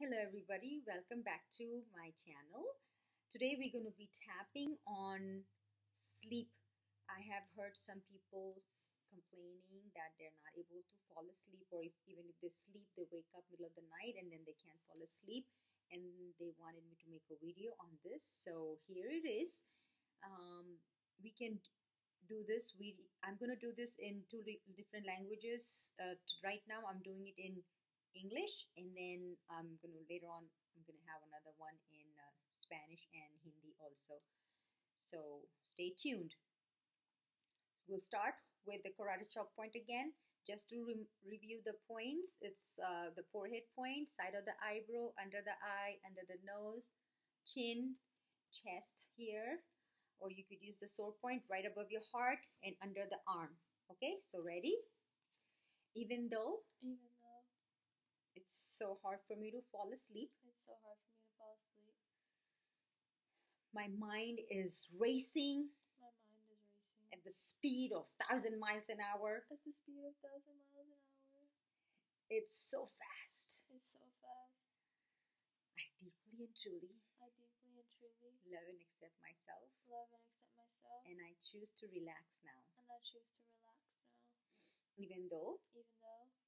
Hello everybody, welcome back to my channel. Today we're going to be tapping on sleep. I have heard some people complaining that they're not able to fall asleep or if, even if they sleep they wake up middle of the night and then they can't fall asleep and they wanted me to make a video on this. So here it is. Um, we can do this. We I'm going to do this in two different languages. Uh, right now I'm doing it in English, and then I'm gonna later on I'm gonna have another one in uh, Spanish and Hindi also. So stay tuned. We'll start with the karate chop point again. Just to re review the points, it's uh, the forehead point, side of the eyebrow, under the eye, under the nose, chin, chest here, or you could use the sword point right above your heart and under the arm. Okay, so ready? Even though, even it's so hard for me to fall asleep. It's so hard for me to fall asleep. My mind is racing. My mind is racing. At the speed of thousand miles an hour. At the speed of thousand miles an hour. It's so fast. It's so fast. I deeply and truly. I deeply and truly. Love and accept myself. Love and accept myself. And I choose to relax now. And I choose to relax now. Even though. Even though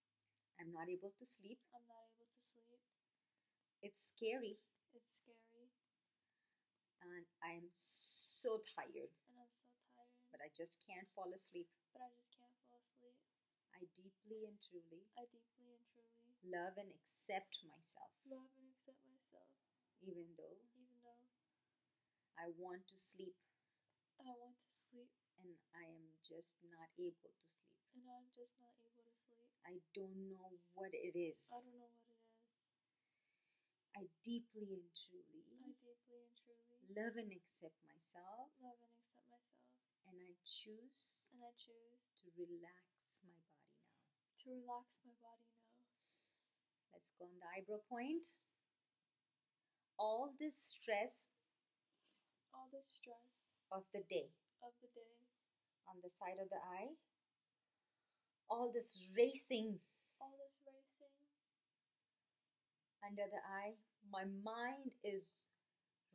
I'm not able to sleep. I'm not able to sleep. It's scary. It's scary. And I'm so tired. And I'm so tired. But I just can't fall asleep. But I just can't fall asleep. I deeply and truly. I deeply and truly. Love and accept myself. Love and accept myself. Even though. Even though. I want to sleep. I want to sleep. And I am just not able to sleep and I'm just not able to sleep. I don't know what it is. I don't know what it is. I deeply and truly. I deeply and truly love and accept myself. Love and accept myself. And I choose. And I choose to relax my body now. To relax my body now. Let's go on the eyebrow point. All this stress. All this stress. Of the day. Of the day. On the side of the eye all this racing. All this racing. Under the eye, my mind is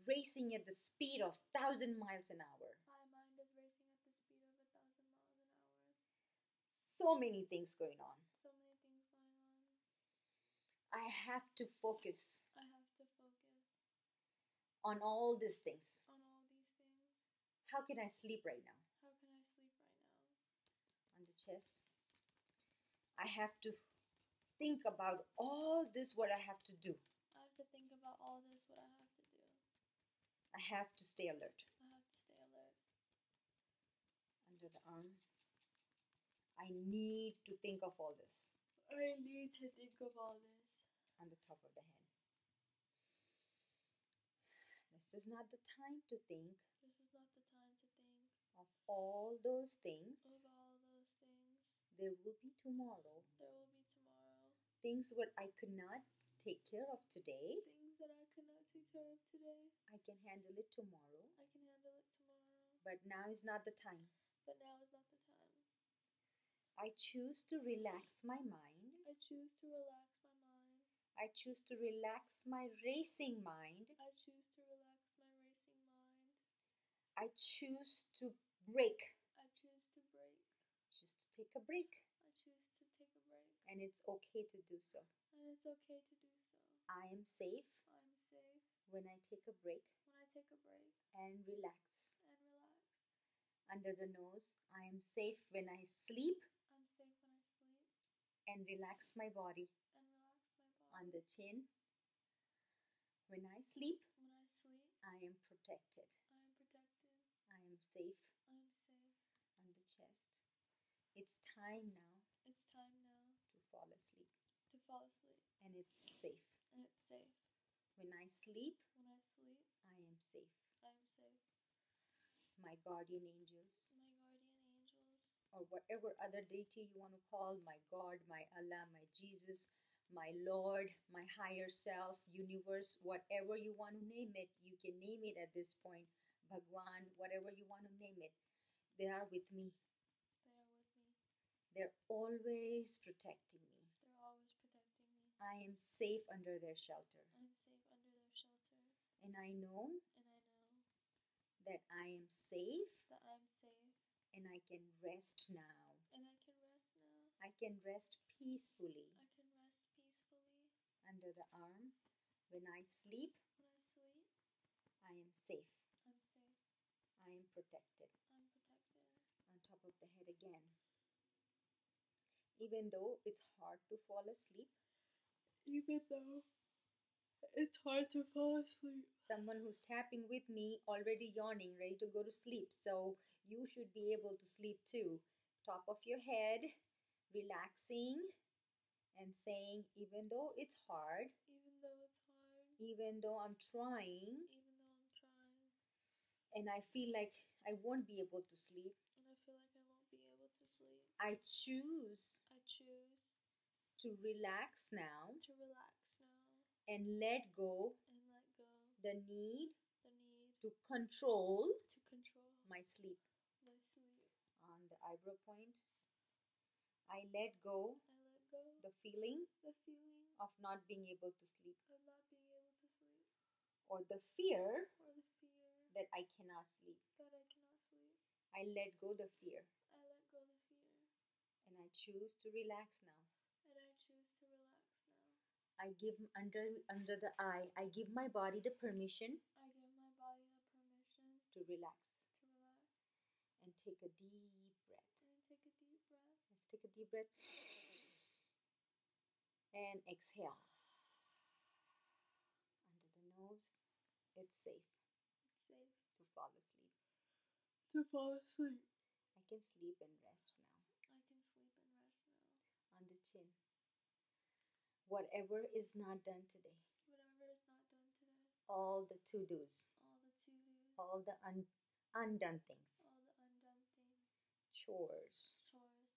racing at the speed of thousand miles an hour. My mind is racing at the speed of a thousand miles an hour. So many things going on. So many things going on. I have to focus. I have to focus. On all these things. On all these things. How can I sleep right now? How can I sleep right now? On the chest. I have to think about all this what I have to do. I have to think about all this what I have to do. I have to stay alert. I have to stay alert. Under the arm. I need to think of all this. I need to think of all this. On the top of the head. This is not the time to think. This is not the time to think. Of all those things. Of all those things there will be tomorrow. There will be tomorrow. Things what I could not take care of today. Things that I could not take care of today. I can handle it tomorrow. I can handle it tomorrow. But now is not the time. But now is not the time. I choose to relax my mind. I choose to relax my mind. I choose to relax my racing mind. I choose to relax my racing mind. I choose to break. I choose to break choose to take a break. I choose to take a break. And it's okay to do so. And it's okay to do so. I am safe. I am safe. When I take a break. When I take a break. And relax. And relax. Under the nose. I am safe when I sleep. I'm safe when I sleep. And relax my body. And relax my body. On the chin. When I sleep. When I sleep. I am protected. I am protected. I am safe. I am safe. On the chest. It's time now. It's time now to fall asleep. To fall asleep. And it's safe. And it's safe. When I sleep, when I sleep, I am safe. I am safe. My guardian angels. My guardian angels. Or whatever other deity you want to call, my God, my Allah, my Jesus, my Lord, my higher self, universe, whatever you want to name it, you can name it at this point. Bhagwan, whatever you want to name it, they are with me. They are with me. They're always protecting me. They're always protecting me. I am safe under their shelter. I'm safe under their shelter. And I know And I know that I am safe that I'm safe and I can rest now. and I can rest now. I can rest peacefully I can rest peacefully. under the arm. When I sleep, When I sleep, I am safe. I'm safe. I am protected. I'm protected. On top of the head again. Even though it's hard to fall asleep, Even though it's hard to fall asleep. someone who's tapping with me already yawning, ready to go to sleep. So you should be able to sleep too. Top of your head, relaxing and saying, even though it's hard, Even though it's hard. even though I'm trying Even though I'm trying. and I feel like I won't be able to sleep, And I feel like I won't be able to sleep. I choose I choose to relax now to relax now and let go and let go the need the need to control to control my sleep. my sleep. On the eyebrow point, I let go I let go the feeling the feeling of not being able to sleep of not being able to sleep or the fear or the fear that I cannot sleep. that I cannot sleep. I let go the fear I let go the fear and I choose to relax now. and I choose to relax now. I give under under the eye, I give my body the permission I give my body the permission to relax to relax and take a deep breath. and take a deep breath Let's take a deep breath and exhale. Under the nose, it's safe It's safe to fall asleep. to fall asleep. I can sleep and rest now. I can sleep and rest now. Chin. Whatever is not done today, Whatever is not done today, all the to dos, all the to dos, all the un- undone things, all the undone things, chores, chores,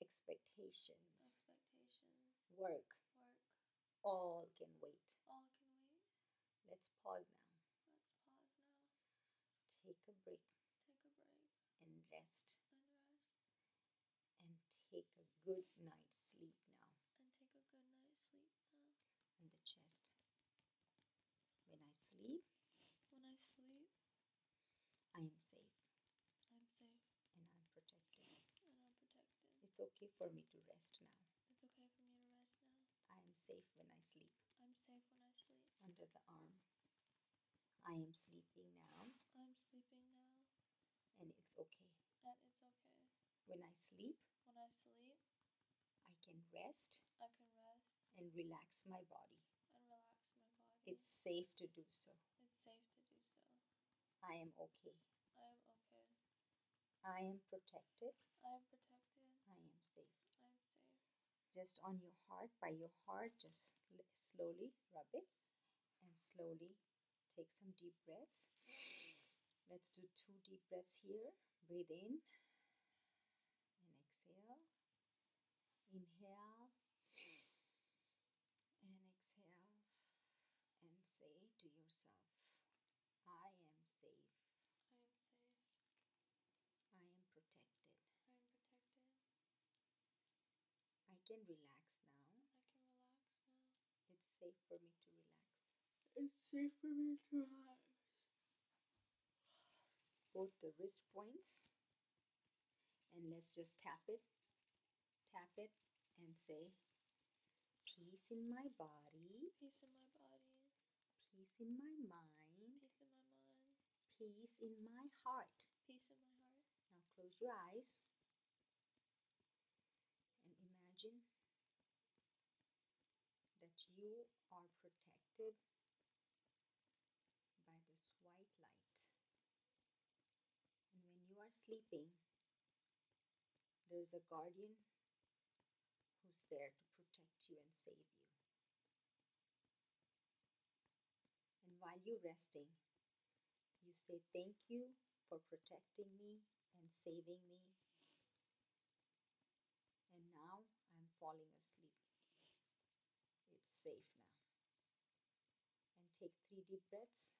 expectations, expectations, work, work, all can wait. all can wait. Let's pause now. Let's pause now. Take a break. Take a break. And rest. And rest. And take a good night's sleep now and take a good night's sleep now. on the chest. When I sleep, When I sleep, I am safe I'm safe and I'm protected. and I'm protected. It's okay for me to rest now. It's okay for me to rest now. I am safe when I sleep I'm safe when I sleep. under the arm. I am sleeping now I'm sleeping now and it's okay. and it's okay. When I sleep, When I sleep, I can rest I can rest and relax my body. and relax my body. It's safe to do so. It's safe to do so. I am okay. I am okay. I am protected. I am protected. I am safe. I am safe. Just on your heart, by your heart, just slowly rub it and slowly take some deep breaths. Let's do two deep breaths here. Breathe in and exhale. Inhale and exhale. And say to yourself, I am safe. I am safe. I am protected. I am protected. I can relax now. I can relax now. It's safe for me to relax. It's safe for me to relax. both the wrist points and let's just tap it tap it and say peace in my body Peace in my body. peace in my mind Peace in my mind. peace in my heart Peace in my heart. now close your eyes and imagine that you are protected by this white light. And when you are sleeping, there's a guardian who's there to protect you and save you. And while you're resting, you say, Thank you for protecting me and saving me. And now I'm falling asleep. It's safe now. And take three deep breaths.